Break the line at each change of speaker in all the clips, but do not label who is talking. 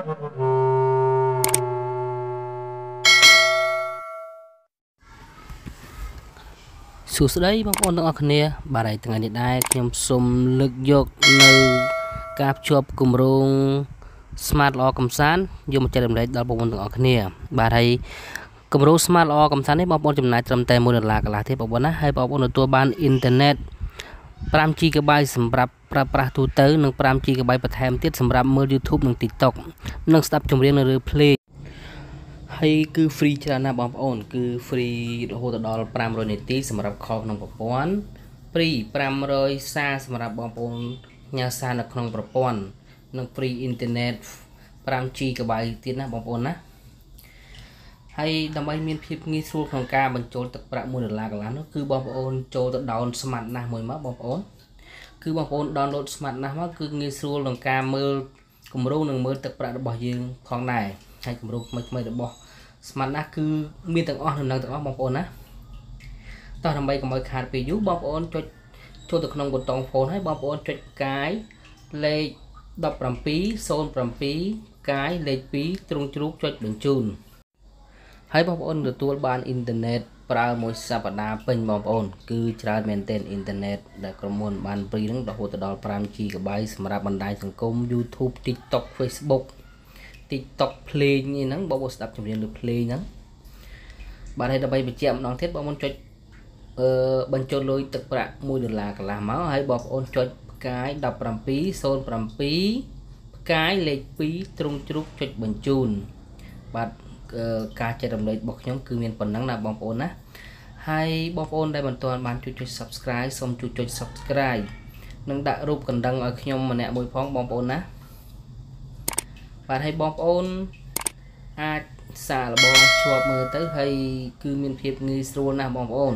សួស្តីបងប្អូនទាំងអស់គ្នាបាទហើយថ្ងៃនេះដែរខ្ញុំសូមលើកយកនៅការភ្ជាប់គម្រោង Smart ល្អកំសាន្តយកមកចែករំលែកដល់បងប្អូនទាំងអស់គ្នាបាទហើយគម្រោង Smart ល្អកំសាន្តនេះបងប្អូនចំណាយត្រឹមតែ1ដុល្លារកន្លះទេបងប្អូនណាហើយបងប្អូនទទួលបានអ៊ីនធឺណិត 5GB សម្រាប់ ប្រើប្រាស់ទូទៅនិង 5GB បន្ថែមទៀតសម្រាប់មើល YouTube និង TikTok និងស្ដាប់ចម្រៀងនៅលើ Play ហើយគឺ free ច្រើនណាស់បងប្អូន គឺ free រហូតដល់500នាទីសម្រាប់ខលក្នុងប្រព័ន្ធ free 500សារសម្រាប់បងប្អូនញ៉ាំសារនៅក្នុងប្រព័ន្ធនិង free internet 5GB ទៀតណាបងប្អូនណាហើយដើម្បីមានភាពងាយស្រួលក្នុងការបញ្ចូលទឹកប្រាក់1ដុល្លារកន្លះនោះគឺបងប្អូនចូលទៅ down smart ណាស់មួយមកបងប្អូន គឺបងប្អូន download smart ណាស់មកគឺងាយស្រួលក្នុងការមើលគម្រោងនិងមើលទឹកប្រាក់របស់យើងផងដែរហើយគម្រោងថ្មីៗរបស់ស្មានណាស់គឺមានទាំងអស់នៅនឹងទាំងអស់បងប្អូនណាតោះដើម្បីកុំឲ្យខាតពេលយូរបងប្អូនចុចចូលទៅក្នុងប៊ូតុង phone ហើយបងប្អូនចុចផ្កាយលេខ1707ផ្កាយលេខ2ទ្រង់ជ្រូកចុចបញ្ជូនហើយបងប្អូនទទួលបានអ៊ីនធឺណិត ប្រើមួយសប្តាហ៍ពេញបងប្អូន គឺច្រើនមែនទែនអ៊ីនធឺណិតដែលក្រុមហ៊ុនបានព្រីនឹងរហូតដល់ 5GB សម្រាប់បណ្ដាញសង្គម YouTube TikTok Facebook TikTok Play នេះហ្នឹងបងប្អូនស្ដាប់ចម្រៀងលើ Play ហ្នឹងបាទហើយដើម្បីបញ្ជាក់ម្ដងទៀតបងប្អូនចុចអឺបញ្ចូលលុយទឹកប្រាក់1ដុល្លារកន្លះមកហើយបងប្អូនចុចផ្កាយ1707ផ្កាយលេខ2ទ្រង់ជ្រូកចុចបញ្ជូនបាទ ការចែករំលែករបស់ខ្ញុំគឺមានប៉ុណ្ណឹងណាបងប្អូនណាហើយបងប្អូនដែលមិនទាន់បានជួយចុច Subscribe សូមជួយចុច Subscribe និងដាក់រូបកណ្ដឹងឲ្យខ្ញុំម្នាក់មួយផងបងប្អូនណាបាទហើយបងប្អូនអាចសាកល្បងជាប់មើលទៅហើយគឺមានភាពងាយស្រួលណាស់បងប្អូន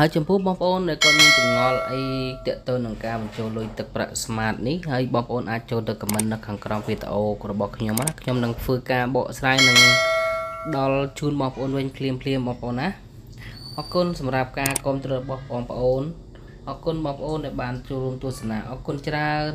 ហើយចំពោះបងប្អូនដែលគាត់មានចម្ងល់អីតាក់ទងនឹងការបញ្ចូលលុយទឹកប្រាក់ smart នេះហើយបងប្អូនអាចចូលទៅ comment នៅខាងក្រោមវីដេអូរបស់ខ្ញុំណាខ្ញុំនឹងធ្វើការបកស្រាយនឹងដល់ជូនបងប្អូនវិញភ្លាមភ្លាមបងប្អូនណាអរគុណសម្រាប់ការគ្រប់គ្រងរបស់បងប្អូនអរគុណបងប្អូនដែលបានចូលរួមទស្សនាអរគុណច្រើន